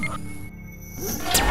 you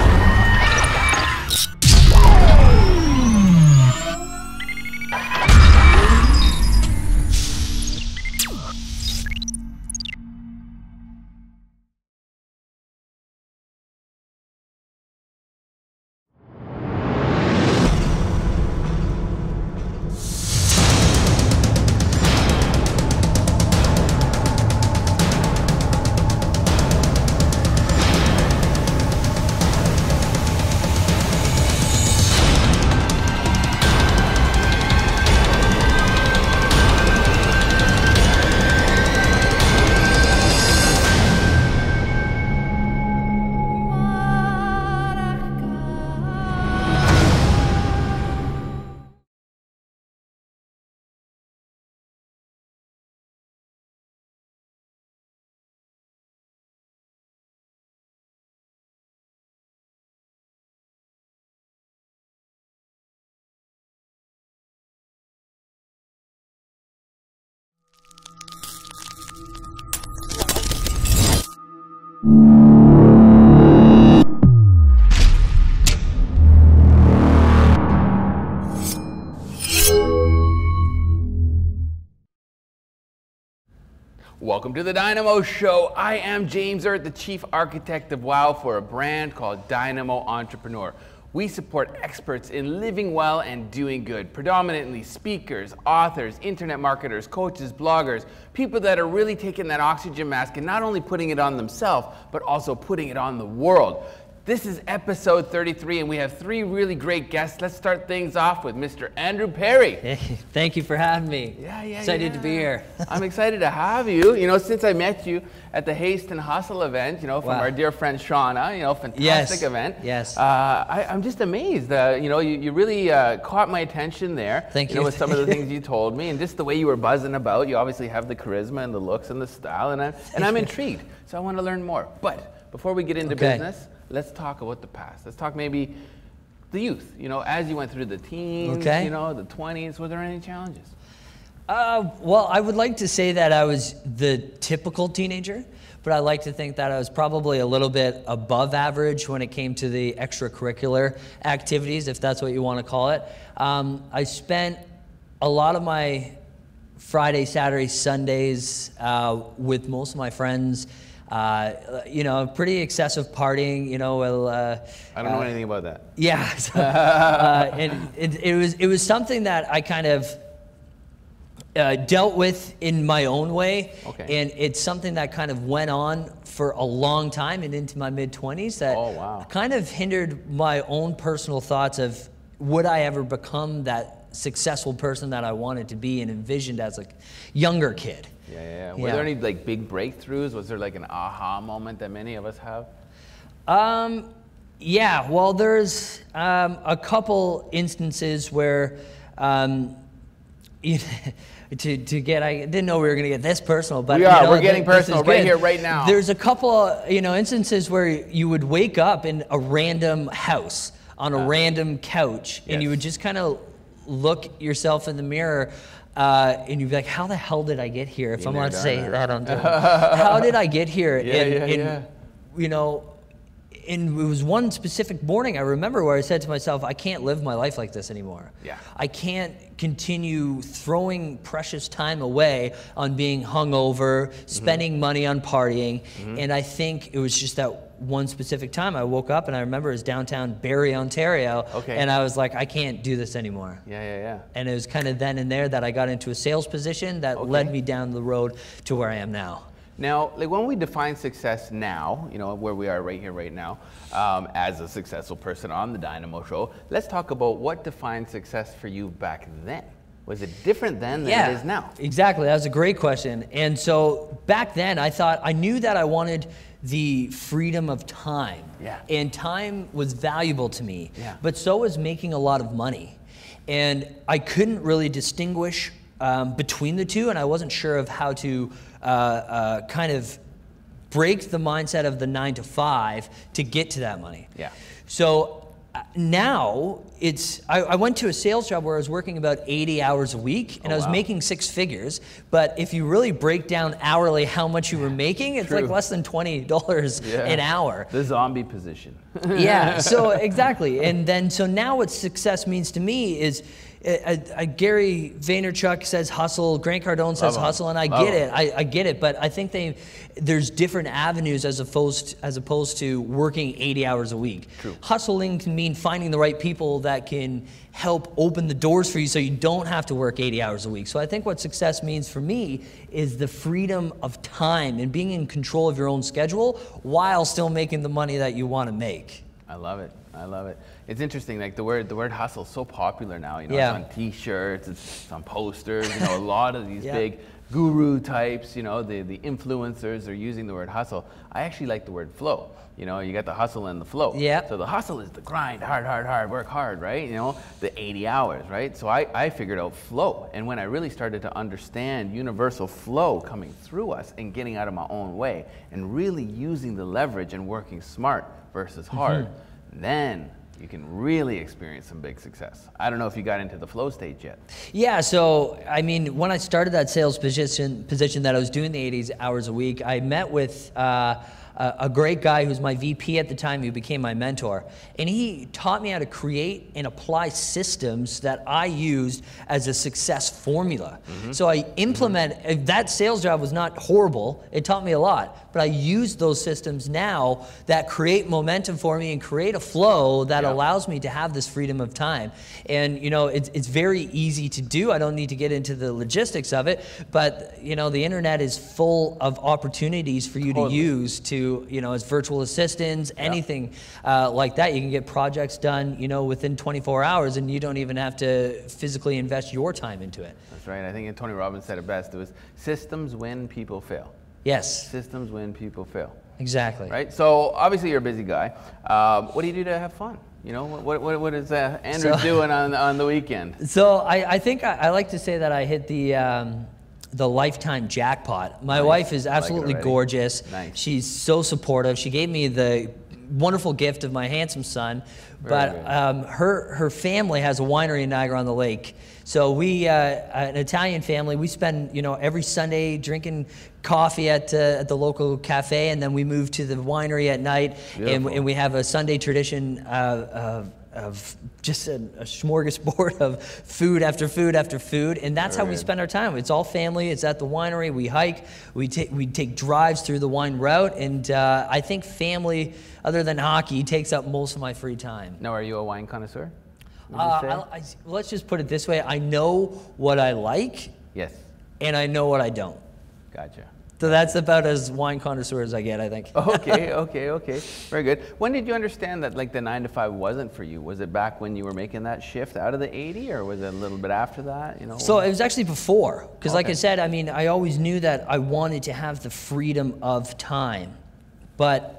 Welcome to the Dynamo Show. I am James Erdt, the Chief Architect of WOW for a brand called Dynamo Entrepreneur. We support experts in living well and doing good, predominantly speakers, authors, internet marketers, coaches, bloggers, people that are really taking that oxygen mask and not only putting it on themselves, but also putting it on the world. This is episode 33, and we have three really great guests. Let's start things off with Mr. Andrew Perrie. Hey, thank you for having me. Yeah, yeah, Excited yeah. to be here. I'm excited to have you. You know, since I met you at the Haste and Hustle event, you know, from Wow. our dear friend Shauna, you know, fantastic Yes, event. yes. Uh, I, I'm just amazed. Uh, you know, you, you really uh, caught my attention there. Thank you. know, you. with some of the things you told me, and just the way you were buzzing about. You obviously have the charisma and the looks and the style, and I'm, and I'm intrigued. So I want to learn more. But before we get into Okay. business, let's talk about the past. Let's talk maybe the youth. You know, as you went through the teens, Okay. you know, the 20s, were there any challenges? Uh, well, I would like to say that I was the typical teenager, but I like to think that I was probably a little bit above average when it came to the extracurricular activities, if that's what you want to call it. Um, I spent a lot of my Friday, Saturday, Sundays uh, with most of my friends. Uh, you know, pretty excessive partying. You know, well, uh, I don't know anything about that. Yeah, so, uh, and it, it was it was something that I kind of uh, dealt with in my own way, Okay. and it's something that kind of went on for a long time and into my mid twenties that Oh, wow. kind of hindered my own personal thoughts of would I ever become that successful person that I wanted to be and envisioned as a younger kid. Yeah, yeah, yeah. Were Yeah. there any like big breakthroughs? Was there like an aha moment that many of us have? Um, yeah, well, there's um, a couple instances where, um, you to, to get, I didn't know we were going to get this personal, but We you are. know, We're getting personal right here, right now. There's a couple, you know, instances where you would wake up in a random house on a random couch, and you would just kind of look yourself in the mirror. Uh, and you'd be like, "How the hell did I get here?" If I'm allowed to say that on how did I get here? Yeah, and, yeah, and, yeah. You know, and it was one specific morning I remember where I said to myself, I can't live my life like this anymore. Yeah. I can't continue throwing precious time away on being hungover, Mm-hmm. spending money on partying. And I think it was just that one specific time I woke up and I remember it was downtown Barrie, Ontario. Okay. And I was like, I can't do this anymore. Yeah, yeah, yeah. And it was kind of then and there that I got into a sales position that Okay. led me down the road to where I am now. Now, like when we define success now, you know, where we are right here, right now, um, as a successful person on the Dynamo Show, let's talk about what defined success for you back then. Was it different then than it is now? Exactly. That was a great question. And so back then, I thought I knew that I wanted the freedom of time. Yeah. And time was valuable to me. Yeah. But so was making a lot of money. And I couldn't really distinguish um, between the two, and I wasn't sure of how to uh, uh, kind of break the mindset of the nine to five to get to that money. Yeah. So now it's I, I went to a sales job where I was working about 80 hours a week and Oh, I was wow. making six figures. But if you really break down hourly how much you were making, it's like less than $20 an hour. The zombie position. yeah so exactly and then so now what success means to me is uh, uh, uh, Gary Vaynerchuk says hustle, Grant Cardone says Love hustle, and I Love get it. I, I get it, but I think they there's different avenues as opposed as opposed to working 80 hours a week. True. Hustling can mean finding the right people that can help open the doors for you so you don't have to work 80 hours a week. So I think what success means for me is the freedom of time and being in control of your own schedule while still making the money that you want to make. I love it. I love it. It's interesting, like the word the word hustle is so popular now. You know, Yeah. it's on T-shirts, it's on posters. You know, a lot of these Yeah. big guru types. You know, the the influencers are using the word hustle. I actually like the word flow. You know, you got the hustle and the flow. Yeah. So the hustle is the grind, hard, hard, hard, work hard, right? You know, the 80 hours, right? So I, I figured out flow. And when I really started to understand universal flow coming through us and getting out of my own way and really using the leverage and working smart versus mm-hmm. hard, then you can really experience some big success. I don't know if you got into the flow stage yet. Yeah, so I mean, when I started that sales position, position that I was doing the 80 hours a week, I met with uh, a, a great guy who's my VP at the time, who became my mentor, and he taught me how to create and apply systems that I used as a success formula. So I implement uh, that sales job was not horrible; it taught me a lot. But I use those systems now that create momentum for me and create a flow that Yeah. allows me to have this freedom of time. And you know, it's, it's very easy to do. I don't need to get into the logistics of it, but you know, the internet is full of opportunities for you Totally. to use to, you know, as virtual assistants, anything uh, like that. You can get projects done, you know, within 24 hours, and you don't even have to physically invest your time into it. That's right. I think Tony Robbins said it best. It was systems win, people fail. Yes, Systems win, people fail. exactly. Right? So obviously you're a busy guy. Um, what do you do to have fun? You know, what, what, what is uh, Andrew So- doing on, on the weekend? So I, I think I, I like to say that I hit the um, the lifetime jackpot. My Nice. wife is absolutely already. gorgeous. Nice. She's so supportive. She gave me the wonderful gift of my handsome son, Very but um, her her family has a winery in Niagara on the Lake. So we, uh, an Italian family, we spend you know every Sunday drinking coffee at uh, at the local cafe, and then we move to the winery at night, and, and we have a Sunday tradition uh, of, just a, a smorgasbord of food after food after food, and that's how we spend our time. It's all family. It's at the winery. We hike. We take we take drives through the wine route, and uh, I think family, other than hockey, takes up most of my free time. Now, are you a wine connoisseur? Uh. I, I- let's just put it this way: I know what I like, yes. and I know what I don't. Gotcha. So that's about as wine connoisseur as I get, I think. Okay, okay, okay. Very good. When did you understand that like the nine to five wasn't for you? Was it back when you were making that shift out of the 80 or was it a little bit after that? You know? So it was actually before, because like I said, I mean, I always knew that I wanted to have the freedom of time, but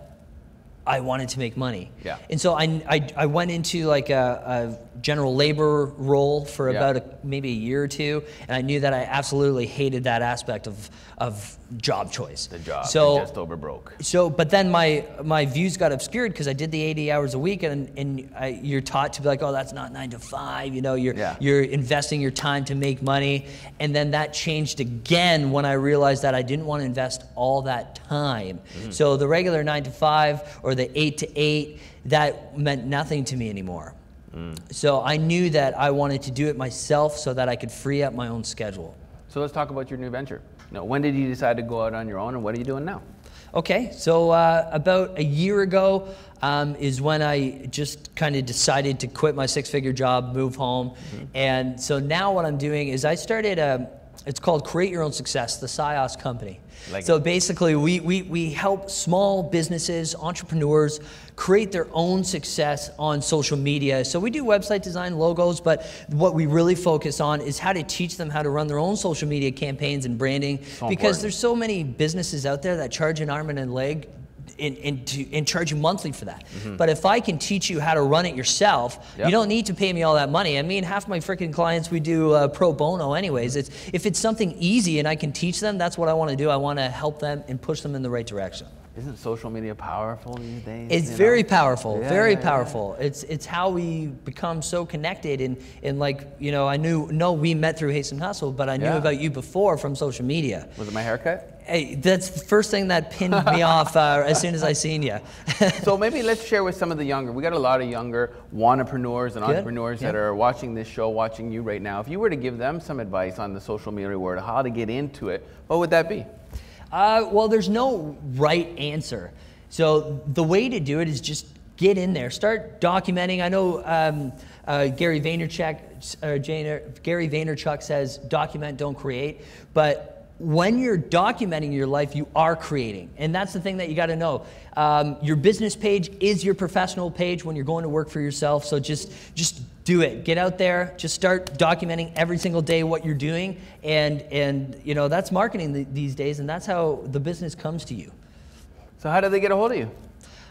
I wanted to make money. Yeah. And so I, I, I went into like a, a general labor role for Yeah. about a, maybe a year or two, and I knew that I absolutely hated that aspect of, of job choice. the job. So just over broke. so, but then my my views got obscured because I did the 80 hours a week, and and I, you're taught to be like, oh, that's not nine to five. You know, you're Yeah. you're investing your time to make money, and then that changed again when I realized that I didn't want to invest all that time. Mm-hmm. So the regular nine to five or the eight to eight that meant nothing to me anymore. Mm. So I knew that I wanted to do it myself so that I could free up my own schedule. So let's talk about your new venture. Now, when did you decide to go out on your own and what are you doing now? Okay, so uh, about a year ago um, is when I just kind of decided to quit my six figure job, move home. And so now what I'm doing is I started a, it's called Create Your Own Success, the SIOS company. Like so basically, we, we, we help small businesses, entrepreneurs, create their own success on social media. So we do website design, logos, but what we really focus on is how to teach them how to run their own social media campaigns and branding. because important. there's so many businesses out there that charge an arm and a leg and, and, to, and charge you monthly for that. But if I can teach you how to run it yourself, Mm-hmm. Yep. you don't need to pay me all that money. I mean, half my freaking clients we do uh, pro bono anyways. It's if it's something easy and I can teach them, that's what I want to do. I want to help them and push them in the right direction. Isn't social media powerful these days? It's you know? very powerful, Yeah, very yeah, yeah. powerful. It's it's how we become so connected and and like you know I knew no we met through Hasten Hustle, but I knew about you before from social media. Was it my haircut? Hey, that's the first thing that pinned me off uh, as soon as I seen you. so maybe let's share with some of the younger. We got a lot of younger want entrepreneurs and Good. entrepreneurs that are watching this show, watching you right now. If you were to give them some advice on the social media world, how to get into it, what would that be? Uh, well, there's no right answer. So the way to do it is just get in there, start documenting. I know um, uh, Gary Vaynerchuk, uh, Janer, Gary Vaynerchuk says, "Document, don't create." But when you're documenting your life, you are creating, and that's the thing that you got to know. Um, your business page is your professional page when you're going to work for yourself. So just just do it. Get out there. Just start documenting every single day what you're doing, and and you know that's marketing th- these days, and that's how the business comes to you. So how do they get a hold of you?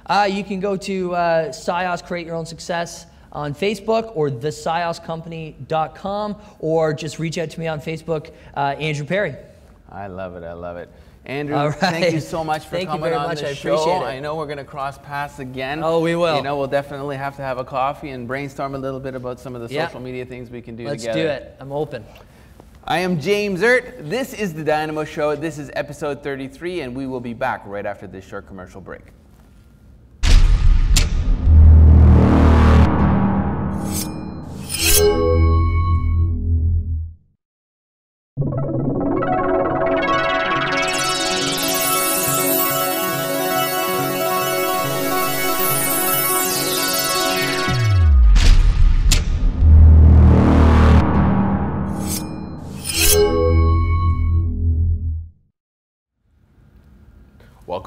Uh, you can go to uh, SIOS Create Your Own Success on Facebook or thesioscompany.com or just reach out to me on Facebook, uh, Andrew Perrie. I love it. I love it. Andrew, All thank you so much for Thank you coming very on much. the I show. appreciate it. I know we're going to cross paths again. Oh, we will. You know, we'll definitely have to have a coffee and brainstorm a little bit about some of the Yeah. social media things we can do Let's together. do it. I'm open. I am James Erdt. This is the Dynamo Show. This is episode 33, and we will be back right after this short commercial break.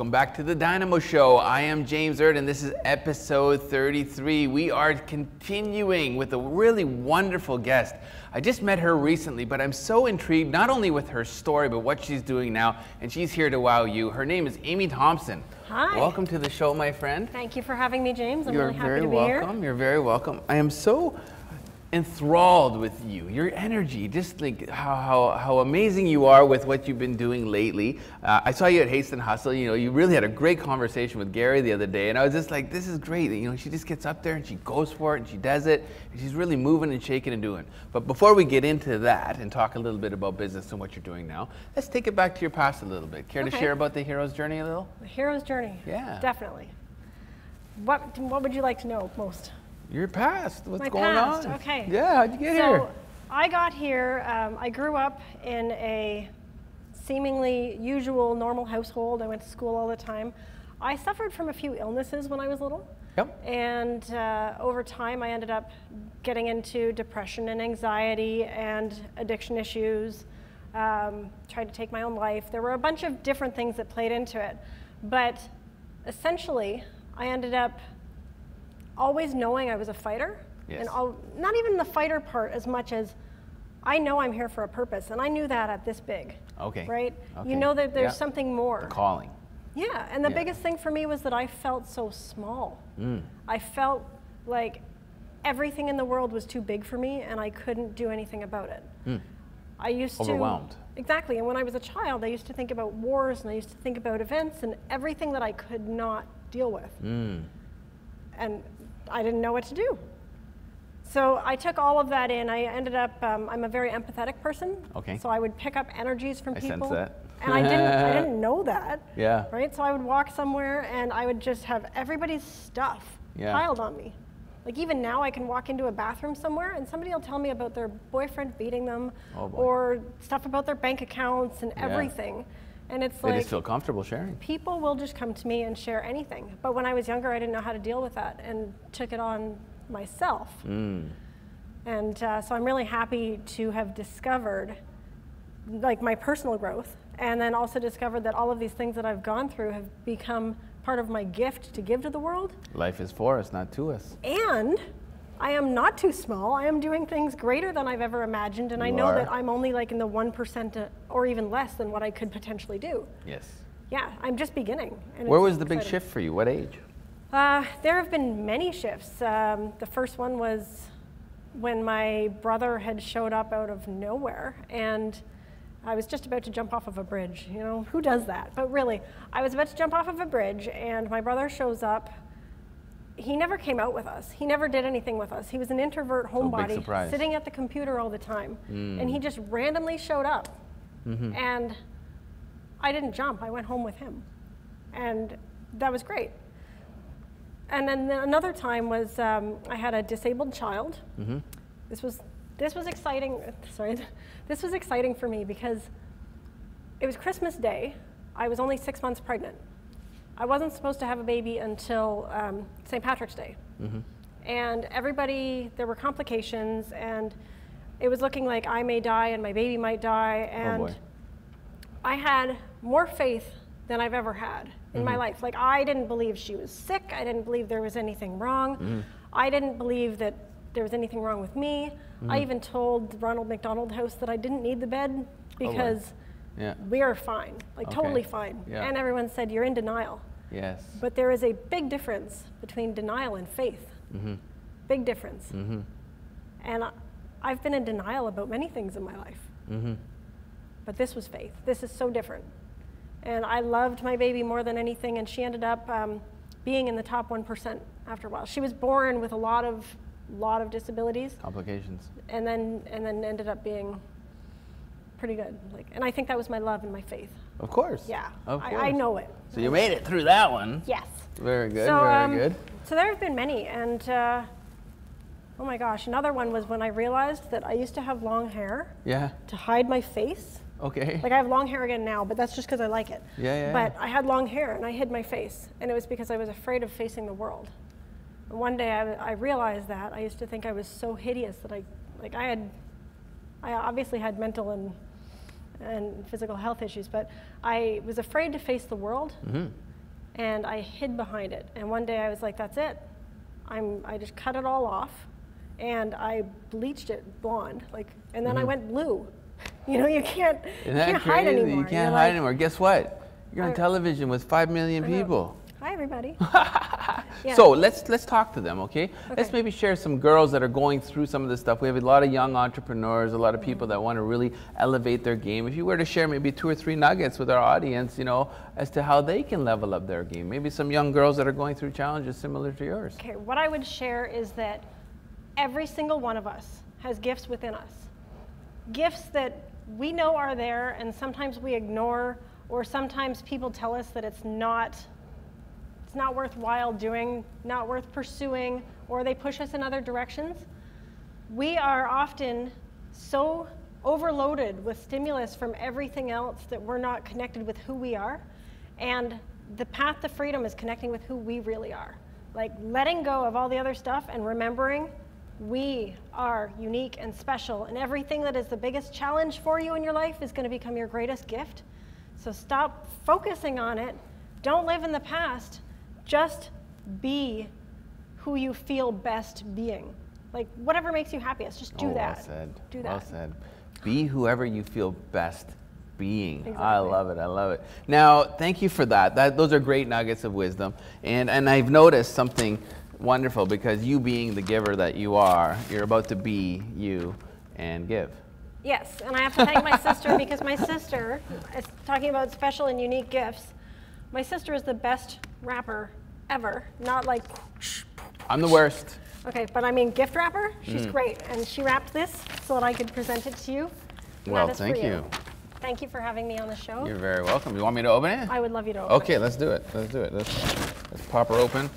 Welcome back to the Dynamo Show. I am James Erdt, and this is episode 33. We are continuing with a really wonderful guest. I just met her recently, but I'm so intrigued not only with her story, but what she's doing now, and she's here to wow you. Her name is Amy Thomson. Hi. Welcome to the show, my friend. Thank you for having me, James. I'm You're really happy very to be welcome. here. You're very welcome. I am so enthralled with you, your energy, just like how, how, how amazing you are with what you've been doing lately. Uh, I saw you at Haste and Hustle. You know, you really had a great conversation with Gary the other day, and I was just like, this is great. You know, she just gets up there and she goes for it and she does it, and she's really moving and shaking and doing. But before we get into that and talk a little bit about business and what you're doing now, let's take it back to your past a little bit. Care to share about the hero's journey a little? The hero's journey. Yeah. Definitely. What What would you like to know most? Your past. What's My going past, on? okay. Yeah, how'd you get here? so here? I got here. Um, I grew up in a seemingly usual, normal household. I went to school all the time. I suffered from a few illnesses when I was little. Yep. And uh, over time, I ended up getting into depression and anxiety and addiction issues. Um, tried to take my own life. There were a bunch of different things that played into it. But essentially, I ended up always knowing I was a fighter. Yes. And all, not even the fighter part as much as I know I'm here for a purpose. And I knew that at this big. Okay. Right? Okay. You know that there's something more. Calling. Yeah, and the Yeah. biggest thing for me was that I felt so small. Mm. I felt like everything in the world was too big for me and I couldn't do anything about it. I used. Overwhelmed. to Exactly. And when I was a child, I used to think about wars and I used to think about events and everything that I could not deal with. Mm. And I didn't know what to do. So I took all of that in. I ended up, um, I'm a very empathetic person. Okay. So I would pick up energies from I sense people. that. And I didn't, I didn't know that. Yeah. Right? So I would walk somewhere and I would just have everybody's stuff Yeah. piled on me. Like even now, I can walk into a bathroom somewhere and somebody will tell me about their boyfriend beating them Oh, or stuff about their bank accounts and Yeah. And it's They like just feel comfortable sharing. people will just come to me and share anything. But when I was younger, I didn't know how to deal with that and took it on myself. Mm. And uh, so I'm really happy to have discovered like my personal growth and then also discovered that all of these things that I've gone through have become part of my gift to give to the world. Life is for us, not to us. And I am not too small. I am doing things greater than I've ever imagined. And I know are. that I'm only like in the 1% uh, or even less than what I could potentially do. Yes. Yeah, I'm just beginning. and Where was the big shift for you? What age? Uh, there have been many shifts. Um, the first one was when my brother had showed up out of nowhere and I was just about to jump off of a bridge. You know, who does that? But really, I was about to jump off of a bridge, and my brother shows up. He never came out with us. He never did anything with us. He was an introvert homebody, sitting at the computer all the time, hmm. and he just randomly showed up. Mm-hmm. And I didn't jump. I went home with him, and that was great. And then another time was um, I had a disabled child. Mm-hmm. This was this was exciting. Sorry, this was exciting for me because it was Christmas Day. I was only six months pregnant. I wasn't supposed to have a baby until um, St. Patrick's Day, and everybody there were complications, and it was looking like I may die and my baby might die, and. boy. I had more faith than I've ever had in Mm-hmm. my life. Like, I didn't believe she was sick. I didn't believe there was anything wrong. Mm-hmm. I didn't believe that there was anything wrong with me. I Mm-hmm. even told Ronald McDonald House that I didn't need the bed because Yeah. we are fine, like Okay. totally fine. Yeah. And everyone said, You're in denial. Yes. But there is a big difference between denial and faith. Mm-hmm. Big difference. Mm-hmm. And I, I've been in denial about many things in my life. Mm-hmm. But this was faith. This is so different. And I loved my baby more than anything, and she ended up um, being in the top 1% after a while. She was born with a lot of, lot of disabilities, Complications. and then, and then ended up being pretty good. Like, and I think that was my love and my faith. Of course. Yeah, Of I, course. I know it. So you made it through that one. Yes. Very good. So, very um, good. So there have been many, and uh, oh my gosh, another one was when I realized that I used to have long hair Yeah. to hide my face. Okay. Like I have long hair again now, but that's just because I like it. Yeah, yeah, But I had long hair and I hid my face, and it was because I was afraid of facing the world. And one day I, I realized that I used to think I was so hideous that I, like I had, I obviously had mental and and physical health issues, but I was afraid to face the world, Mm-hmm. and I hid behind it. And one day I was like, "That's it. I'm. I just cut it all off, and I bleached it blonde, like, and then I went blue. You know, you can't, Mm-hmm. You can't crazy? hide anymore. You You're can't like, hide anymore. Guess what? You're on I- television with five million people. Hi, everybody. Yeah. So let's let's talk to them, okay? Let's maybe share some girls that are going through some of this stuff. We have a lot of young entrepreneurs, a lot of people that want to really elevate their game. If you were to share maybe two or three nuggets with our audience, you know, as to how they can level up their game. Maybe some young girls that are going through challenges similar to yours. Okay, what I would share is that every single one of us has gifts within us. Gifts that we know are there and sometimes we ignore or sometimes people tell us that it's not it's not worthwhile doing, not worth pursuing, or they push us in other directions. We are often so overloaded with stimulus from everything else that we're not connected with who we are. And the path to freedom is connecting with who we really are. Like letting go of all the other stuff and remembering we are unique and special, and everything that is the biggest challenge for you in your life is going to become your greatest gift. So stop focusing on it. Don't live in the past. Just be who you feel best being. Like whatever makes you happiest, just do oh, that. Well said. Do Well that. said. Be whoever you feel best being. I love it. I love it. Now, thank you for that. that. Those are great nuggets of wisdom. And, and I've noticed something wonderful because you being the giver that you are, you're about to be you and give. Yes, and I have to thank my sister because my sister is talking about special and unique gifts. My sister is the best rapper ever. Not like, I'm the worst. okay, but I mean gift rapper. Mm. She's great, and she wrapped this so that I could present it to you. Well, that is for thank you. Thank you for having me on the show. You're very welcome. You want me to open it? I would love you to open Okay, let's do it. Let's do it. Let's, let's pop her open.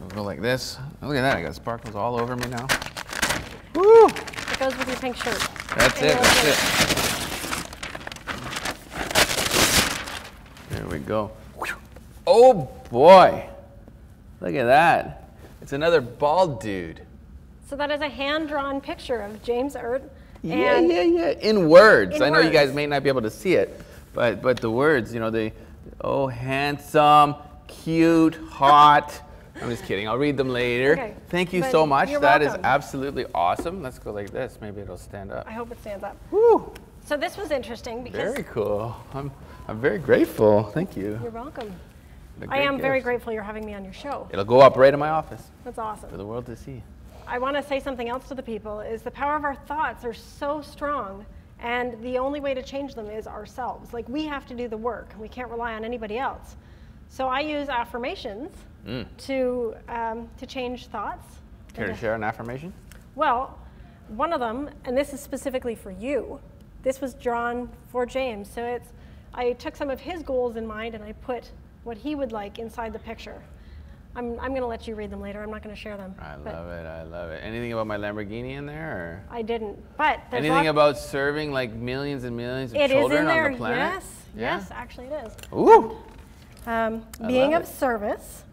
We'll go like this. Look at that. I got sparkles all over me now. Woo! it. It goes with your pink shirt. That's And it. That's get it. There we go. Oh boy. Look at that. It's another bald dude. So that is a hand-drawn picture of James Erdt. Yeah, yeah, yeah. In words. In I know you guys may not be able to see it, but but the words, you know, they oh handsome, cute, hot. I'm just kidding. I'll read them later. Okay, Thank you but so much. That is welcome. absolutely awesome. Let's go like this. Maybe it'll stand up. I hope it stands up. Woo! So this was interesting because Very cool. I'm I'm very grateful. Thank you. you're welcome. I am very grateful you're having me on your show. It'll go up right in my office That's awesome. for the world to see. I want to say something else to the people is the power of our thoughts are so strong And the only way to change them is ourselves. Like we have to do the work. We can't rely on anybody else. So I use affirmations to um, to change thoughts. Care to share an affirmation? Well, one of them, and this is specifically for you. This was drawn for James. So it's I took some of his goals in mind and I put what he would like inside the picture. I'm, I'm going to let you read them later. I'm not going to share them. I love it. I love it. Anything about my Lamborghini in there, or I didn't. But anything about serving like millions and millions of It is children in there. on the planet? Yes. Yeah? Yes, actually it is. Ooh. Um, being of it. service.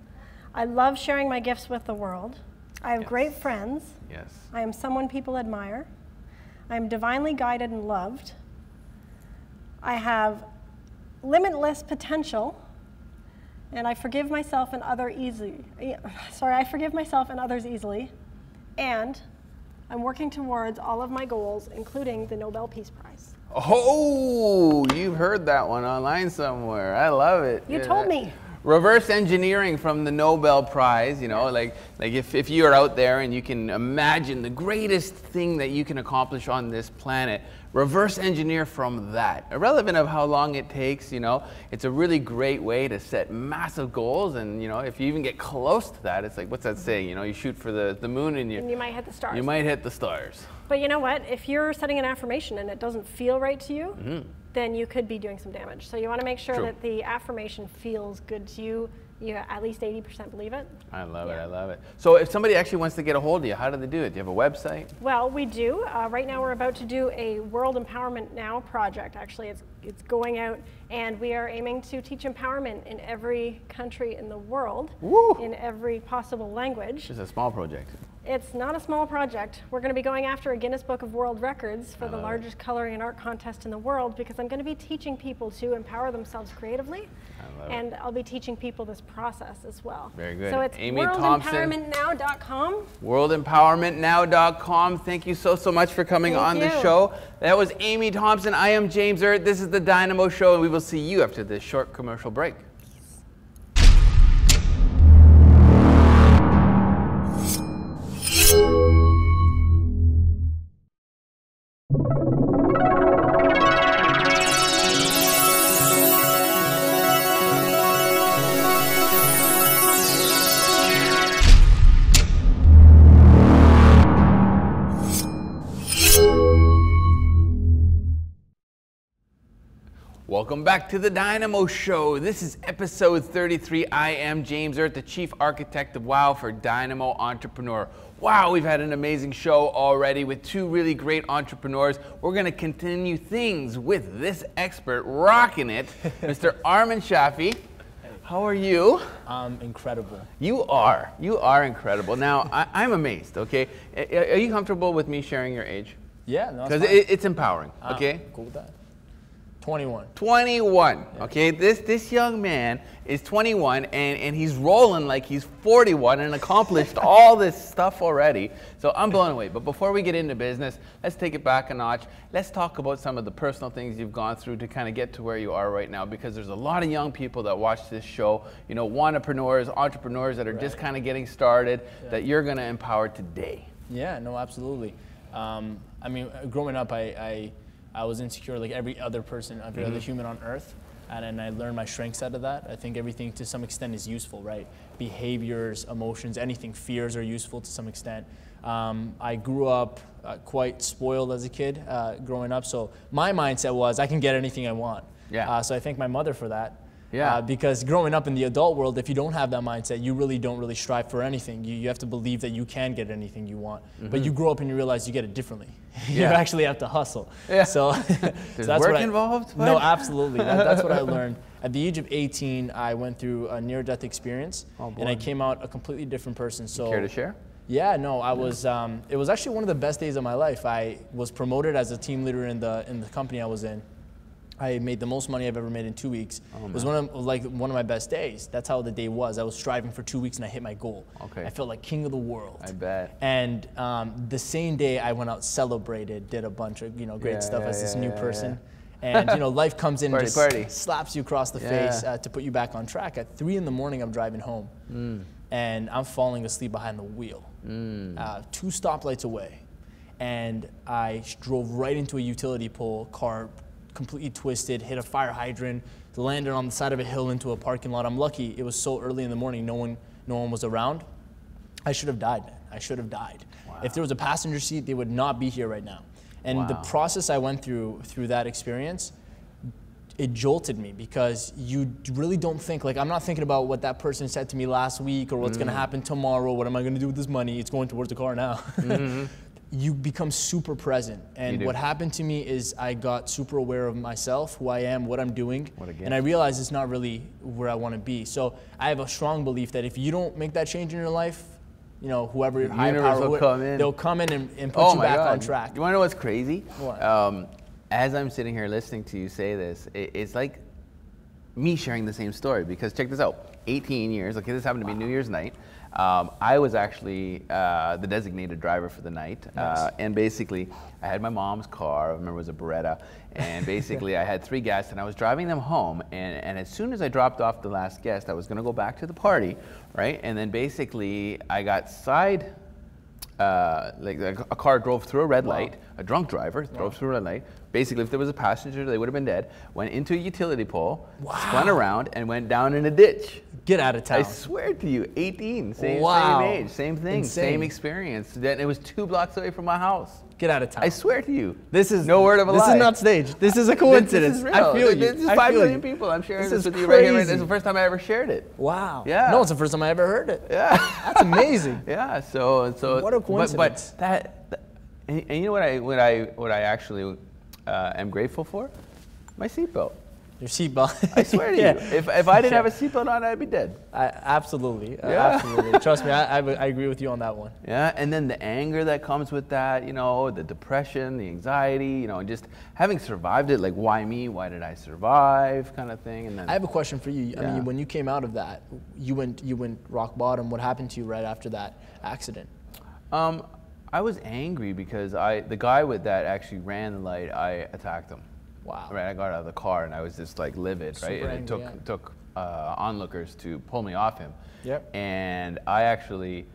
I love sharing my gifts with the world. I have Yes. great friends. Yes. I am someone people admire. I am divinely guided and loved. I have limitless potential. And I forgive myself and other easily. Sorry, I forgive myself and others easily. And I'm working towards all of my goals, including the Nobel Peace Prize. Oh, you've heard that one online somewhere. I love it. You Yeah. told me. Reverse engineering from the Nobel Prize, you know, like like if, if you are out there and you can imagine the greatest thing that you can accomplish on this planet, reverse engineer from that. Irrelevant of how long it takes, you know, it's a really great way to set massive goals and you know, if you even get close to that, it's like what's that saying? You know, you shoot for the, the moon and you And you might hit the stars. you might hit the stars. But you know what? If you're setting an affirmation and it doesn't feel right to you, mm-hmm. then you could be doing some damage. So you want to make sure True. that the affirmation feels good to you. You at least 80% believe it. I love it. I love it. So if somebody actually wants to get a hold of you, how do they do it? Do you have a website? Well, we do. Uh, right now, we're about to do a World Empowerment Now project. Actually, it's it's going out, and we are aiming to teach empowerment in every country in the world, Woo! in every possible language. It's a small project. It's not a small project. We're going to be going after a Guinness Book of World Records for the love it. largest coloring and art contest in the world because I'm going to be teaching people to empower themselves creatively. And I'll be teaching people this process as well. Very good. So it's Amy worldempowermentnow.com. WorldEmpowermentNow.com. Thank you so, so much for coming Thank on the you. show. That was Amy Thomson. I am James Erdt. This is the Dynamo Show, and we will see you after this short commercial break. Back to the Dynamo Show. This is episode 33. I am James Erdt, the chief architect of WOW for Dynamo Entrepreneur. Wow, we've had an amazing show already with two really great entrepreneurs. We're going to continue things with this expert rocking it, Mr. Armin Shafee. How are you? I'm incredible. You are. You are incredible. Now, I, I'm amazed, okay? Are you comfortable with me sharing your age? Yeah, no, Because it's it, it's empowering, Ah, okay? Cool with that. 21. 21. Okay, this this young man is 21 and, and he's rolling like he's 41 and accomplished all this stuff already. So I'm blown away. But before we get into business, let's take it back a notch. Let's talk about some of the personal things you've gone through to kind of get to where you are right now because there's a lot of young people that watch this show, you know, entrepreneurs, entrepreneurs that are just kind of getting started that you're going to empower today. Yeah, no, absolutely. Um, I mean, uh, growing up, I, I, I was insecure like every other person, every other human on earth. And then I learned my strengths out of that. I think everything to some extent is useful, right? Behaviors, emotions, anything, fears are useful to some extent. Um, I grew up uh, quite spoiled as a kid uh, growing up. So my mindset was I can get anything I want. Yeah. Uh, so I thank my mother for that. Yeah. Uh, because growing up in the adult world, if you don't have that mindset, you really don't really strive for anything. You, you have to believe that you can get anything you want. But you grow up and you realize you get it differently. you actually have to hustle. Yeah. So, so that's work what I, involved, No, absolutely. That, that's what I learned. At the age of 18, I went through a near-death experience, Oh, and I came out a completely different person. So, Care to share? yeah, no, I was. Um, it was actually one of the best days of my life. I was promoted as a team leader in the in the company I was in. I made the most money I've ever made in two weeks. Oh, it was one of like one of my best days. That's how the day was. I was striving for two weeks and I hit my goal. Okay. I felt like king of the world. I bet. And um, the same day I went out, celebrated, did a bunch of you know great Yeah, stuff yeah, as this yeah, new yeah, person. And you know life comes in Party, and just party. slaps you across the face uh, to put you back on track. At three in the morning, I'm driving home, Mm. and I'm falling asleep behind the wheel, uh, two stoplights away. and I drove right into a utility pole. Car completely twisted, hit a fire hydrant, landed on the side of a hill into a parking lot. I'm lucky it was so early in the morning, no one, no one was around. I should have died, man. I should have died. If there was a passenger seat, they would not be here right now. And the process I went through through that experience, it jolted me because you really don't think like I'm not thinking about what that person said to me last week or what's Mm. gonna happen tomorrow. What am I gonna do with this money? It's going towards the car now. you become super present. And what happened to me is I got super aware of myself, who I am, what I'm doing, What and I realized it's not really where I want to be. So I have a strong belief that if you don't make that change in your life, you know, whoever your higher power, will come in. they'll come in and, and put oh you back God. on track. You want to know what's crazy? What? Um, as I'm sitting here listening to you say this, it, it's like me sharing the same story because check this out 18 years, okay, this happened to me New Year's night. Um, I was actually uh, the designated driver for the night. Uh, and basically, I had my mom's car, I remember it was a Beretta. And basically, I had three guests and I was driving them home. And, and as soon as I dropped off the last guest, I was going to go back to the party, right? And then basically, I got side uh, like a, a car drove through a red light, a drunk driver drove through a red light. Basically, if there was a passenger, they would have been dead. Went into a utility pole, spun around, and went down in a ditch. Get out of town. I swear to you, 18, same, Wow. same age, same thing, same experience. Then it was two blocks away from my house. Get out of town. I swear to you. This is no word of a this lie. is not staged. This is a coincidence. This is real. I feel you. This is five you. people. I'm sharing This this, is with you right here. Right? This is the first time I ever shared it. Wow. Yeah. No, it's the first time I ever heard it. Yeah. That's amazing. Yeah. So so. What a but- coincidence. But, that, that- and, and you know what I what I what I actually uh, am grateful for, my seatbelt. Your seatbelt. I swear to Yeah. you, if, if I didn't Yeah. have a seatbelt on, I'd be dead. I, absolutely. Uh, Yeah. Absolutely. Trust me, I, I, I agree with you on that one. Yeah, and then the anger that comes with that, you know, the depression, the anxiety, you know, and just having survived it, like why me? Why did I survive? Kind of thing. And then I have a question for you. I Yeah. mean, when you came out of that, you went you went rock bottom. What happened to you right after that accident? Um, I was angry because I the guy with that actually ran the light. I attacked him. Wow. Right. I got out of the car and I was just like livid. Super right. And it took yeah. took uh, onlookers to pull me off him. Yep. And I actually.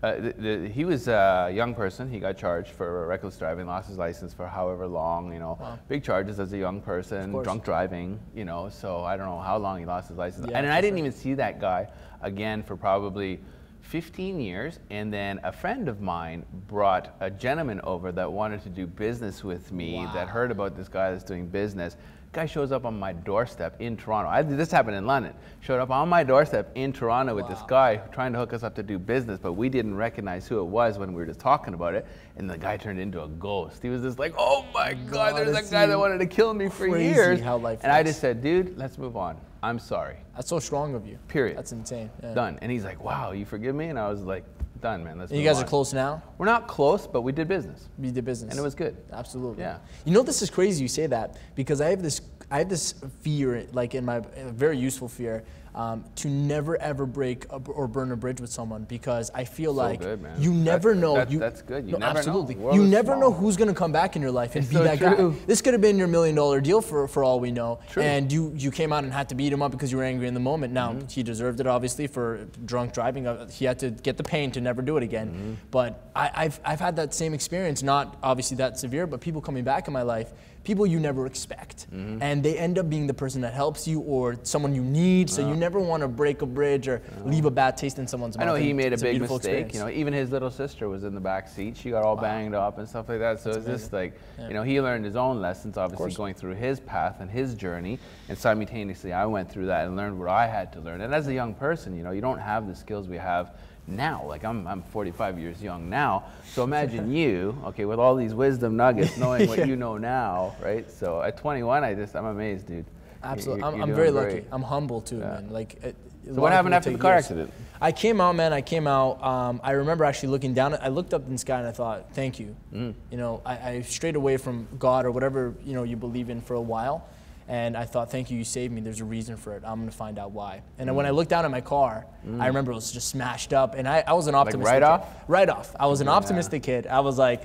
Uh, the, the, he was a young person. He got charged for reckless driving, lost his license for however long. You know, Wow. big charges as a young person, drunk driving. You know, so I don't know how long he lost his license. Yeah, and for I didn't sure. even see that guy again for probably 15 years. And then a friend of mine brought a gentleman over that wanted to do business with me that heard about this guy that's doing business. Guy shows up on my doorstep in Toronto. I, this happened in London. Showed up on my doorstep in Toronto with this guy trying to hook us up to do business, but we didn't recognize who it was when we were just talking about it. And the guy turned into a ghost. He was just like, "Oh my God, there's it's a guy that wanted to kill me for years." and I just said, "Dude, let's move on. I'm sorry." That's so strong of you. Period. That's insane. Yeah. done. And he's like, wow, you forgive me? And I was like, done, man. Let's And you guys are close now. We're not close, but we did business. We did business. And it was good. Absolutely. Yeah. You know, this is crazy you say that because I have this, I have this fear, like in my a very useful fear, um, to never ever break a, or burn a bridge with someone because I feel So like good, you never That's- know. that's- you, that's good. You no, never know. absolutely. World You never know who's gonna come back in your life and It's be so that true. guy. This could have been your million dollar deal for for all we know. True. And you you came out and had to beat him up because you were angry in the moment. Now Mm-hmm. he deserved it obviously for drunk driving. Uh, He had to get the pain to never do it again. Mm-hmm. But I, I've I've had that same experience, not obviously that severe, but people coming back in my life, people you never expect, Mm-hmm. and they end up being the person that helps you or someone you need. So you never want to break a bridge or leave a bad taste in someone's mouth. I know he made a big mistake. experience. You know, even his little sister was in the back seat. She got all banged up and stuff like that. So it's just like, you know, he learned his own lessons, obviously going through his path and his journey. And simultaneously, I went through that and learned what I had to learn. And as a young person, you know, you don't have the skills we have now. Like I'm, I'm 45 years young now. So imagine you, okay, with all these wisdom nuggets, knowing what you know now, right? So at 21, I just, I'm amazed, dude. Absolutely. you- I'm, you're I'm very great. lucky. I'm humble too, man. Like. It, So what happened after the car years. accident? I came out, man. I came out. Um, I remember actually looking down. At, I looked up in the sky and I thought, "Thank you." Mm. You know, I, I strayed away from God or whatever you know you believe in for a while, and I thought, "Thank you, you saved me." There's a reason for it. I'm gonna find out why. And then when I Mm. looked down at my car, I remember it was just smashed up, and I, I was an optimistic. Like right kid. off? Right off. I was an optimistic kid. I was like.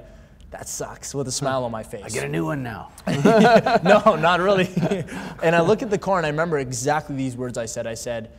That sucks with a smile on my face. I get a new one now. no, not really. and I look at the car and I remember exactly these words I said. I said,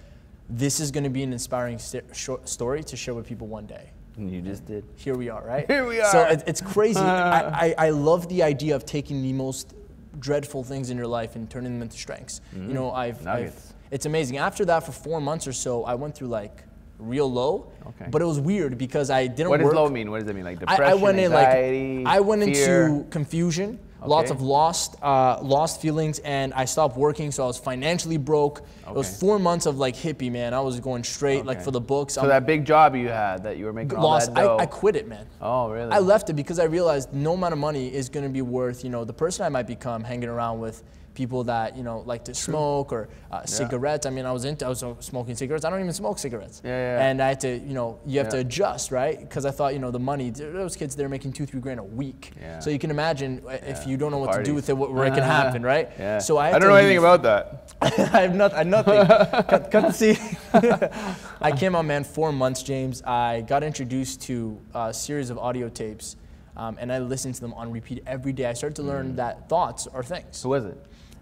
"This is going to be an inspiring st- short story to share with people one day." And you just did. here we are, right? Here we So are. it, it's crazy. I, I, I love the idea of taking the most dreadful things in your life and turning them into strengths. You mm-hmm. know, I've, I've it's amazing. After that, for four months or so, I went through like real low. Okay. But it was weird because I didn't What does work. low mean? What does that mean? Like depression, I went in anxiety, like I went fear? into confusion, lots of lost, uh, lost feelings, and I stopped working, so I was financially broke. It was four months of like hippie, man. I was going straight like for the books. So I'm that big job you had that you were making all lost. I, I quit it, man. oh, really? I left it because I realized no amount of money is going to be worth, you know, the person I might become hanging around with people that, you know, like to smoke or uh, cigarettes. I mean, I was into, I was uh, smoking cigarettes. I don't even smoke cigarettes. Yeah, yeah. And I had to, you know, you have to adjust, right? Because I thought, you know, the money, those kids, they're making two, three grand a week. Yeah. So you can imagine uh, if you don't know what to do with it, what, where it can happen, right? Yeah. So I, I don't know anything about that. I have not, I nothing. cut, cut the seat. I came out, man, four months, James. I got introduced to a series of audio tapes, um, and I listened to them on repeat every day. I started to learn Mm. that thoughts are things. Who was it?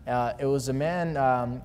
Uh, it was a man, um,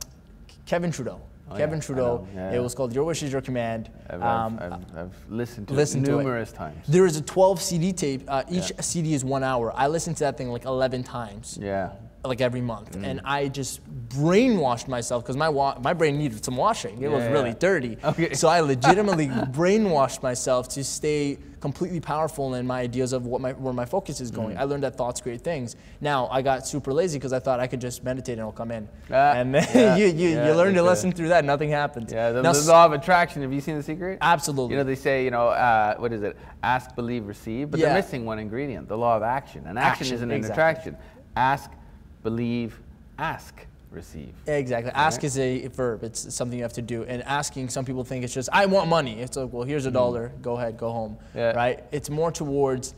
Kevin Trudeau. Oh, Kevin yeah, Trudeau. know. Yeah, It was called Your Wish is Your Command. I've, Um, I've, I've, I've listened to listened it to it. numerous times. there is a 12 CD tape. Uh, each Yeah. CD is one hour. I listened to that thing like 11 times Yeah. Like every month, Mm. and I just brainwashed myself because my wa- my brain needed some washing. It was Yeah, really yeah. dirty. Okay. So I legitimately brainwashed myself to stay completely powerful in my ideas of what my where my focus is Mm. going. I learned that thoughts create things. Now I got super lazy because I thought I could just meditate and it'll come in, Ah, and then yeah, you you, yeah, you learn like to the- lesson through that. Nothing happens. Yeah, the, Now, the law of attraction. Have you seen The Secret? Absolutely. You know, they say, you know, uh, what is it? Ask, believe, receive. But Yeah. they're missing one ingredient, the law of action. And action, Action, isn't an attraction. Ask, believe, ask, receive. Exactly. Ask is a verb. It's something you have to do. And asking, some people think it's just, I want money. It's like, well, here's a hmm. dollar. Go ahead, go home. Yeah. Right? It's more towards,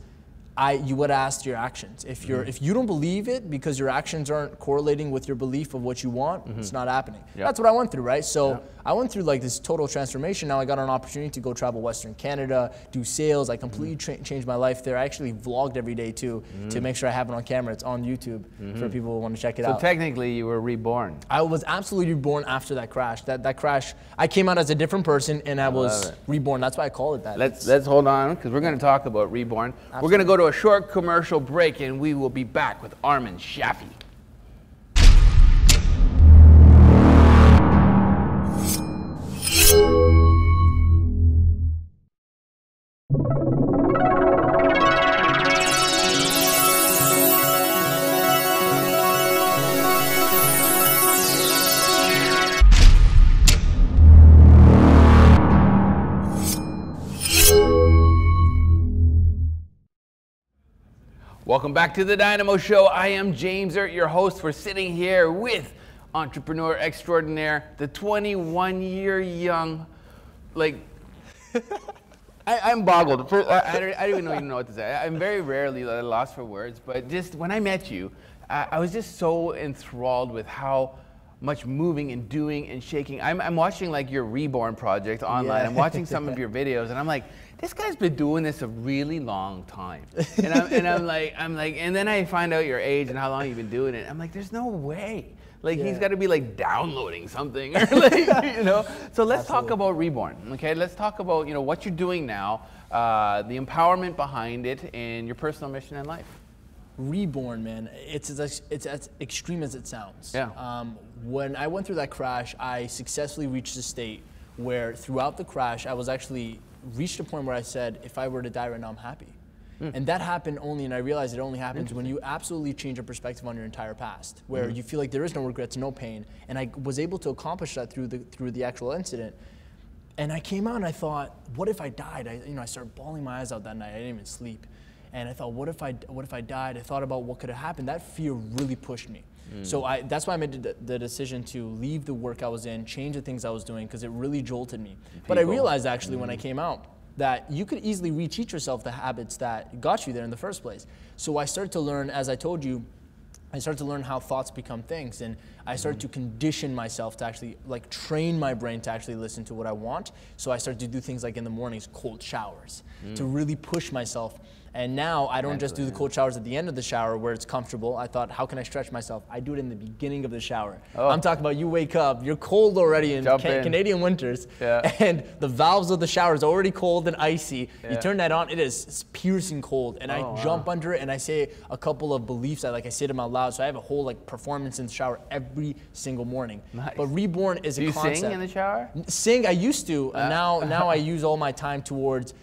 I, you would ask your actions. If you're, Mm. if you don't believe it because your actions aren't correlating with your belief of what you want, it's not happening. Mm-hmm. Yep. That's what I went through, right? So Yep. I went through like this total transformation. Now I got an opportunity to go travel Western Canada, do sales. I completely Mm-hmm. tra- changed my life there. I actually vlogged every day too to make sure I have it on camera. It's on YouTube for people who want to check it Mm-hmm. So technically, you were reborn. I was absolutely reborn after that crash. That that crash, I came out as a different person and I, was reborn. That's why I call it that. Let's let's hold on because we're going to talk about reborn. We're going to go to a short commercial break and we will be back with Armin Shafee. Welcome back to the Dynamo Show. I am James Erdt, your host. We're sitting here with entrepreneur extraordinaire, the 21 year young, like, I, I'm boggled. For, I, uh, I, don't, I don't even know what to say. I'm very rarely at a loss for words, but just when I met you, I, I was just so enthralled with how much moving and doing and shaking. I'm, I'm watching like your reborn project online. Yeah. I'm watching some of your videos, and I'm like, this guy's been doing this a really long time. And I'm, and I'm like, I'm like, and then I find out your age and how long you've been doing it. I'm like, there's no way. Like he's got to be like downloading something, or like, you know. So let's talk about reborn. Okay, let's talk about you know what you're doing now, uh, the empowerment behind it, and your personal mission in life. reborn, man. It's as, it's as extreme as it sounds. Yeah. Um, when I went through that crash, I successfully reached a state where throughout the crash, I was actually reached a point where I said, if I were to die right now, I'm happy. Hmm. And that happened only, and I realized it only happens when you absolutely change your perspective on your entire past, where mm-hmm. you feel like there is no regrets, no pain. And I was able to accomplish that through the through the actual incident. And I came out and I thought, what if I died? I, you know, I started bawling my eyes out that night. I didn't even sleep. And I thought, what if I, what if I died? I thought about what could have happened. That fear really pushed me. So mm. I, that's why I made the, the decision to leave the work I was in, change the things I was doing, because it really jolted me. But I realized actually when I mm. came out that you could easily reteach yourself the habits that got you there in the first place. So I started to learn, as I told you, I started to learn how thoughts become things, and I started mm. to condition myself to actually like train my brain to actually listen to what I want. So I started to do things like in the mornings, cold showers, to really push myself. And now I don't just do the cold showers at the end of the shower where it's comfortable. I thought, how can I stretch myself? I do it in the beginning of the shower. Oh. I'm talking about you wake up, you're cold already in, Jump Ca- in. Canadian winters, Yeah. and the valves of the shower is already cold and icy. Yeah. You turn that on, it is it's piercing cold, and Oh, I wow. jump under it and I say a couple of beliefs. I like I say them out loud, so I have a whole like performance in the shower every single morning. Nice. But reborn is Do a you concept. sing in the shower? Sing, I used to. Uh. and now, now I use all my time towards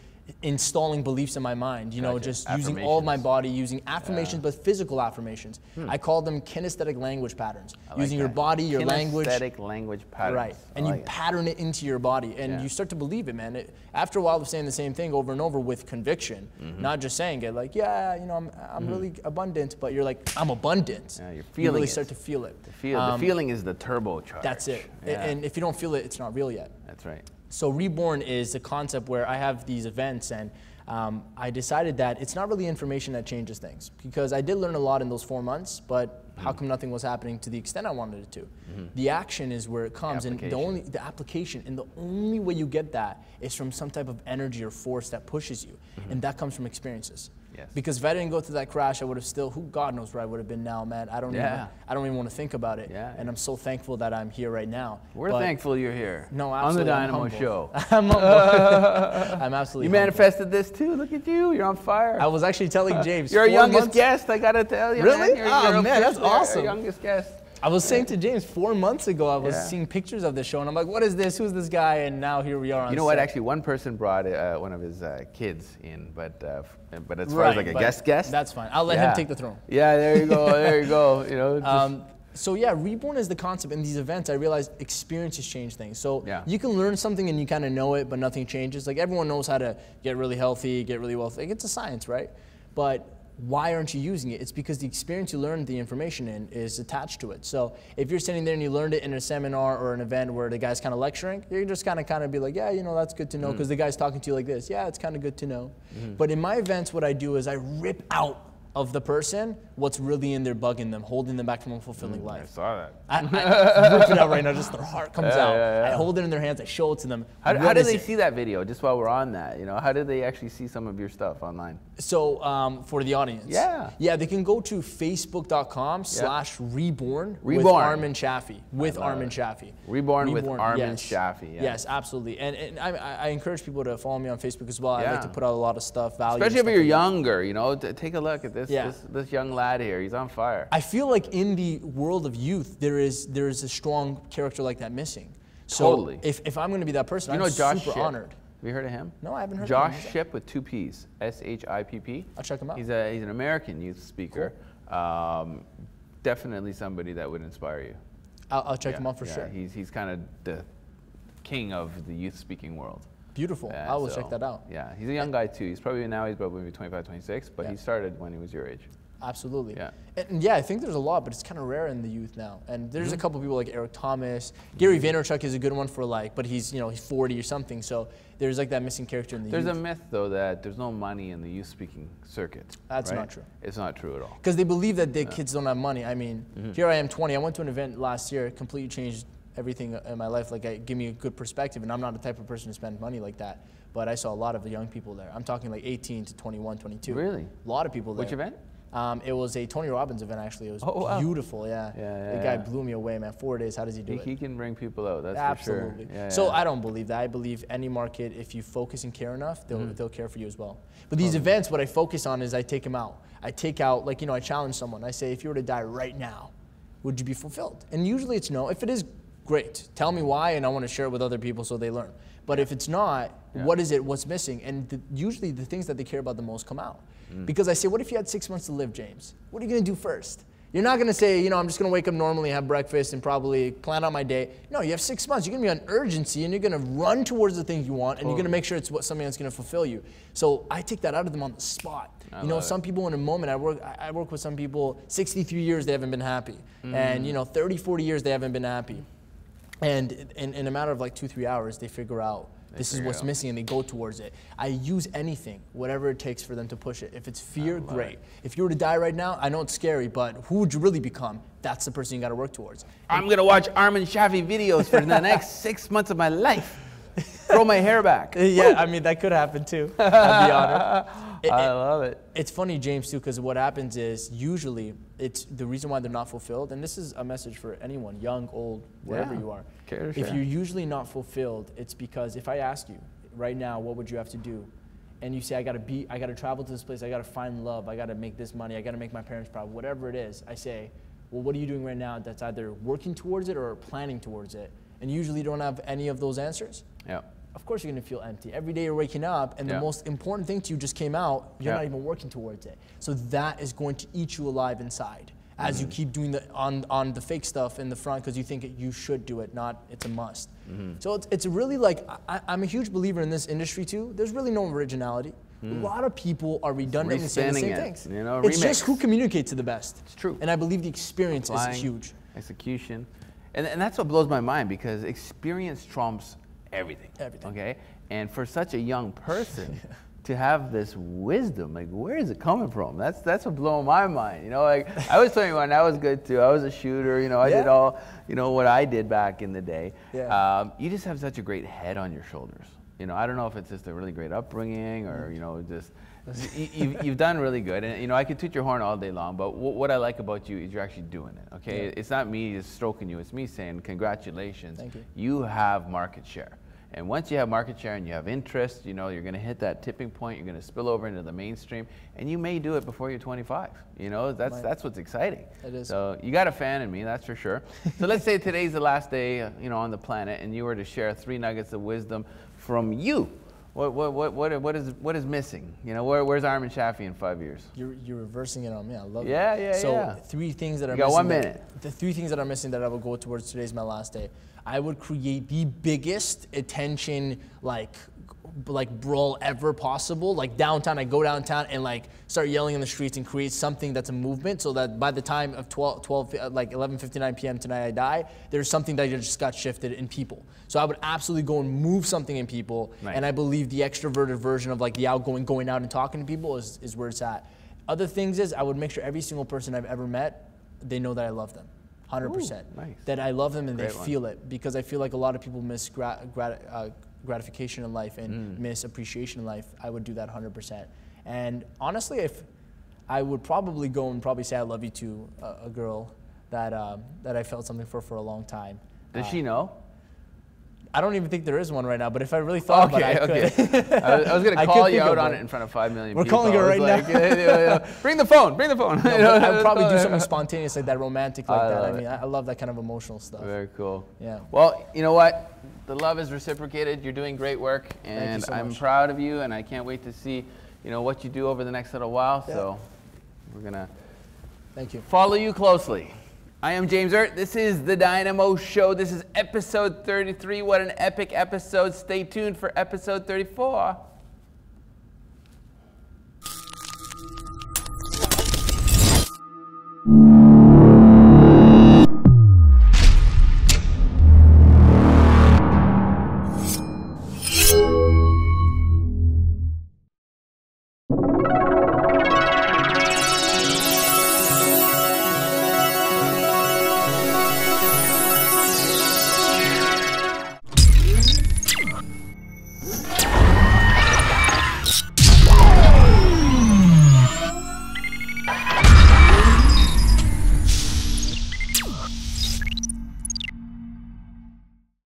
installing beliefs in my mind. You know, Gotcha. just using all of my body, using affirmations, but physical affirmations. I call them kinesthetic language patterns. Hmm. Like using your body, your language. Kinesthetic language patterns. Right, and you it. pattern it into your body, and Yeah. you start to believe it, man. It, after a while of saying the same thing over and over with conviction, Mm-hmm. not just saying it like, yeah, you know, I'm, I'm really abundant, but you're like, I'm abundant. Yeah, you're You feeling really it. start to feel it. The, feel, Um, the feeling is the turbocharge. That's it. Yeah, And if you don't feel it, it's not real yet. that's right. So reborn is a concept where I have these events and um, I decided that it's not really information that changes things because I did learn a lot in those four months, but how Mm-hmm. come nothing was happening to the extent I wanted it to? The action is where it comes, and the only the application, and the only way you get that is from some type of energy or force that pushes you, and that comes from experiences. Yes. Because if I didn't go through that crash, I would have still, who God knows where I would have been now, man. I don't even, Yeah. I don't even want to think about it. Yeah. And I'm so thankful that I'm here right now. We're But- thankful you're here. No, On the absolutely. I'm Dynamo humble. Show. I'm. I'm absolutely. You humble. manifested this too. Look at you. You're on fire. I was actually telling James. You're our youngest months- guest. I gotta tell you. Really? Man. You're, Oh, you're man, that's officially our awesome. youngest guest. I was saying to James four months ago, I was Yeah. seeing pictures of this show, and I'm like, "What is this? Who's this guy?" And now here we are on. You know what? set. Actually, one person brought uh, one of his uh, kids in, but uh, but as far as like a guest guest, That's fine. I'll let yeah. him take the throne. Yeah, there you go. There you go. You know. Um, so yeah, reborn is the concept in these events. I realized experiences change things. So Yeah. you can learn something and you kind of know it, but nothing changes. Like everyone knows how to get really healthy, get really wealthy. Like, it's a science, right? But why aren't you using it? It's because the experience you learned the information in is attached to it. So if you're sitting there and you learned it in a seminar or an event where the guy's kind of lecturing, you're just kind of kind of be like, yeah, you know, that's good to know mm. because the guy's talking to you like this. Yeah, it's kind of good to know. Mm-hmm. But in my events, what I do is I rip out of the person what's really in there bugging them, holding them back from a fulfilling mm, I life. I saw that. I, I rip it out right now, just their heart comes Yeah, out. yeah, yeah. I hold it in their hands, I show it to them. How, how is they it? see that video? Just while we're on that, you know, how do they actually see some of your stuff online? So for for the audience. Yeah. Yeah, they can go to facebook.com slash reborn with Reborn. Armin Shafee. With Armin it. Shafee. Reborn with Armin Shafee, yeah. Yes, absolutely. And, and I, I encourage people to follow me on Facebook as well. I like to put out a lot of stuff, value. Especially if you're like that. younger, you know, take a look at this, Yeah. this this young lad here. He's on fire. I feel like in the world of youth, there is there is a strong character like that missing. So Totally. If, if I'm going to be that person, you I'm know Josh super Shipp? honored. Have you heard of him? No, I haven't heard of Josh him. Who's that? Shipp with two P's, S H I P P. I'll check him out. He's a he's an American youth speaker. Um, definitely somebody that would inspire you. I'll, I'll check Yeah, him out for yeah, sure. He's he's kind of the king of the youth speaking world. Beautiful. Yeah, I will so, check that out. Yeah, he's a young guy too. He's probably now he's probably maybe 25, 26, but Yeah. he started when he was your age. Absolutely. Yeah. And, yeah, I think there's a lot, but it's kind of rare in the youth now. And there's Mm-hmm. a couple people like Eric Thomas, Gary Vaynerchuk is a good one for like, but he's you know he's 40 or something. So there's like that missing character in the There's a myth though that there's no money in the youth speaking circuit. That's right? not true. It's not true at all. because they believe that their kids don't have money. I mean, Mm-hmm. here I am, 20. I went to an event last year, completely changed everything in my life. Like, it gave me a good perspective, and I'm not the type of person to spend money like that. But I saw a lot of the young people there. I'm talking like 18 to 21, 22. Really? A lot of people there. Which event? Um, it was a Tony Robbins event, actually. It was Oh, wow. beautiful, yeah. Yeah, the guy yeah. blew me away, man. Four days, how does he do He, it? he can bring people out. That's Absolutely. for sure. Yeah, so yeah. I don't believe that. I believe any market, if you focus and care enough, they'll, Mm-hmm. they'll care for you as well. But these events, what I focus on is I take them out. I take out, like, you know, I challenge someone. I say, if you were to die right now, would you be fulfilled? And usually it's no. If it is, great. Tell me why, and I want to share it with other people so they learn. But if it's not, Yeah. what is it? What's missing? And the, usually the things that they care about the most come out. Mm. Because I say, what if you had six months to live, James? What are you going to do first? You're not going to say, you know, I'm just going to wake up normally, have breakfast, and probably plan out my day. No, you have six months. You're going to be on urgency, and you're going to run towards the things you want, and you're going to make sure it's what something that's going to fulfill you. So I take that out of them on the spot. I you know, love it. some people in a moment. I work. I I work with some people. 63 years they haven't been happy, and you know, 30, 40 years they haven't been happy. And in, in a matter of like two, three hours, they figure out this is what's out. missing and they go towards it. I use anything, whatever it takes for them to push it. If it's fear, great. it. If you were to die right now, I know it's scary, but who would you really become? That's the person you got to work towards. I'm gonna watch Armin Shafee videos for the next six months of my life. Grow my hair back. yeah, I mean that could happen too. I'd be honored. It- I it- love it. it's funny, James, too, because what happens is usually it's the reason why they're not fulfilled, and this is a message for anyone, young, old, wherever Yeah. you are. Care If you're usually not fulfilled, it's because if I ask you right now, what would you have to do? And you say, I gotta be, I gotta travel to this place, I gotta find love, I gotta make this money, I gotta make my parents proud, whatever it is, I say, well, what are you doing right now that's either working towards it or planning towards it? And usually you don't have any of those answers Yeah. of course you're gonna feel empty. Every day you're waking up, and Yeah. the most important thing to you just came out, you're Yeah. not even working towards it. So that is going to eat you alive inside as Mm-hmm. you keep doing the on on the fake stuff in the front because you think it, you should do it, not it's a must. Mm-hmm. So it's, it's really like I, I'm a huge believer in this industry too. There's really no originality. A lot of people are redundantly saying the Mm. same it, things. you know, it's just who communicates to the best. It's true. And I believe the experience Applying, is huge. Execution. And, and that's what blows my mind because experience trumps everything. Everything. Okay? And for such a young person to have this wisdom, like where is it coming from? That's that's what blowing my mind. You know, like I was 21, I was good too. I was a shooter, you know, I did all, you know, what I did back in the day. Yeah. Um, you just have such a great head on your shoulders. You know, I don't know if it's just a really great upbringing Mm. or, you know, just you, you've, you've done really good. And, you know, I could toot your horn all day long, but wh- what I like about you is you're actually doing it, okay? Yeah. It's not me just stroking you, it's me saying, congratulations. Thank you. You have market share. And once you have market share and you have interest, you know, you're going to hit that tipping point, you're going to spill over into the mainstream, and you may do it before you're 25. You know, that's, that's what's exciting. It is. So you got a fan in me, that's for sure. so let's say today's the last day, you know, on the planet, and you were to share three nuggets of wisdom from you. What, what, what, what, what, is, what is missing? You know, where, where's Armin Shafee in five years? You're, you're reversing it on me. I love it. Yeah, yeah, so yeah. three things that are You got missing. one that- minute. the three things that are missing that I would go towards today's my last day. I would create the biggest attention like like brawl ever possible. Like downtown, I go downtown and like start yelling in the streets and create something that's a movement so that by the time of 12, 12 uh, like 11:59 p.m. tonight I die, there's something that just got shifted in people. So I would absolutely go and move something in people, Nice. and I believe the extroverted version of like the outgoing, going out and talking to people is, is where it's at. Other things is I would make sure every single person I've ever met, they know that I love them, hundred percent. Nice. That I love them and Great they one. feel it because I feel like a lot of people miss uh, gratification in life and Mm. miss appreciation in life. I would do that hundred percent. And honestly, if I would probably go and probably say I love you to a, a girl that um, that I felt something for for a long time. Does Uh, she know? I don't even think there is one right now, but if I really thought Okay, about it, I could. okay. I was, I was going I to could call you out on it in front of five million We're people. calling I was right like, now. yeah. Bring the phone, bring the phone. No, I'd probably do something spontaneous like that, romantic like I that. I mean, it. I, I love that kind of emotional stuff. Very cool. Yeah. Well, you know what? The love is reciprocated. You're doing great work, and so I'm proud of you. And I can't wait to see, you know, what you do over the next little while. Yeah. So, we're gonna Thank you. follow you closely. I am James Erdt. This is the Dynamo Show. This is episode 33. What an epic episode! Stay tuned for episode 34.